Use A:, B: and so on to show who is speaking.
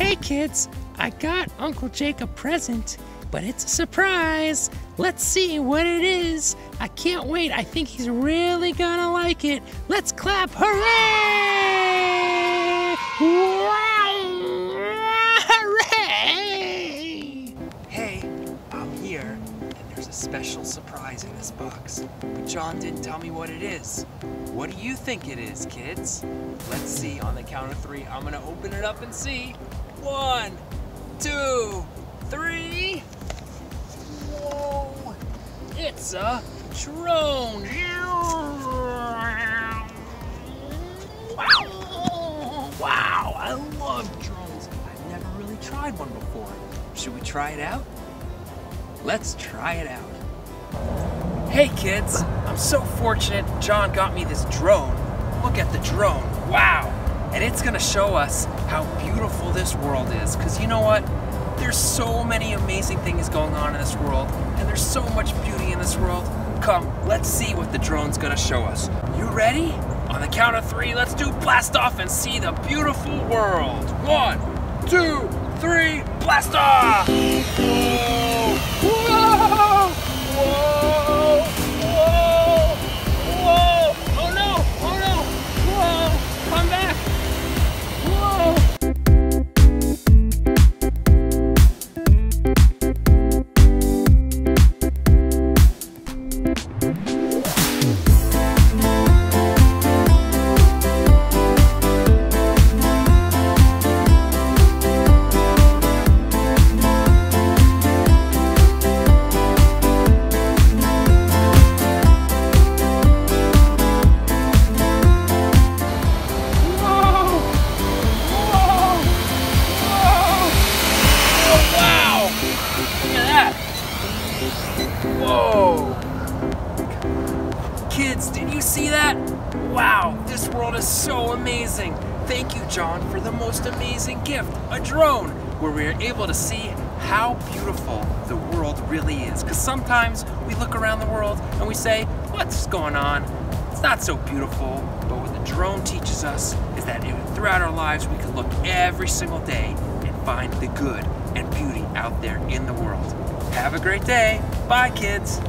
A: Hey kids, I got Uncle Jake a present, but it's a surprise. Let's see what it is. I can't wait. I think he's really gonna like it. Let's clap. Hooray!
B: Special surprise in this box. But John didn't tell me what it is. What do you think it is, kids? Let's see on the count of three. I'm gonna open it up and see. One, two, three. Whoa! It's a drone. Wow! Wow! I love drones. I've never really tried one before. Should we try it out? Let's try it out. Hey kids, I'm so fortunate John got me this drone. Look at the drone, wow. And it's gonna show us how beautiful this world is. Cause you know what? There's so many amazing things going on in this world, and there's so much beauty in this world. Come, let's see what the drone's gonna show us. You ready? On the count of three, let's do blast off and see the beautiful world. One, two, three, blast off! Kids, did you see that? Wow, this world is so amazing. Thank you, John, for the most amazing gift, a drone, where we are able to see how beautiful the world really is. Because sometimes we look around the world and we say, what's going on? It's not so beautiful. But what the drone teaches us is that throughout our lives, we can look every single day and find the good and beauty out there in the world. Have a great day. Bye, kids.